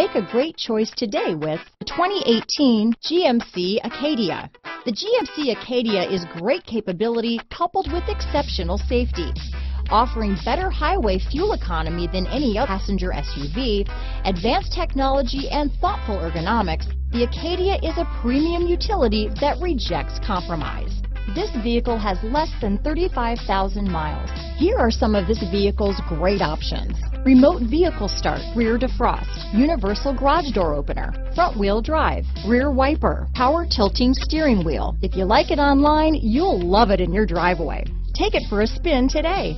Make a great choice today with the 2018 GMC Acadia. The GMC Acadia is great capability coupled with exceptional safety offering better highway fuel economy than any other passenger SUV, advanced technology and thoughtful ergonomics, the Acadia is a premium utility that rejects compromise. This vehicle has less than 35,000 miles. Here are some of this vehicle's great options. Remote vehicle start, rear defrost, universal garage door opener, front wheel drive, rear wiper, power tilting steering wheel. If you like it online, you'll love it in your driveway. Take it for a spin today.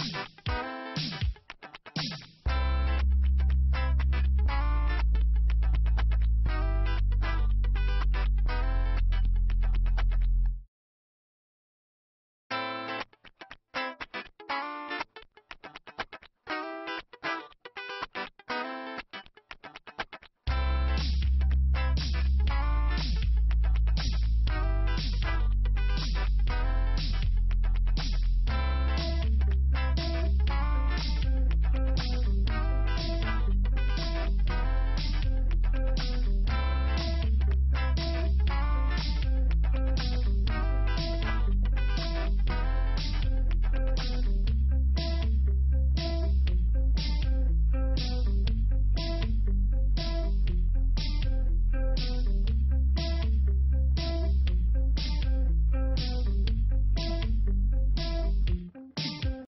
Thank you.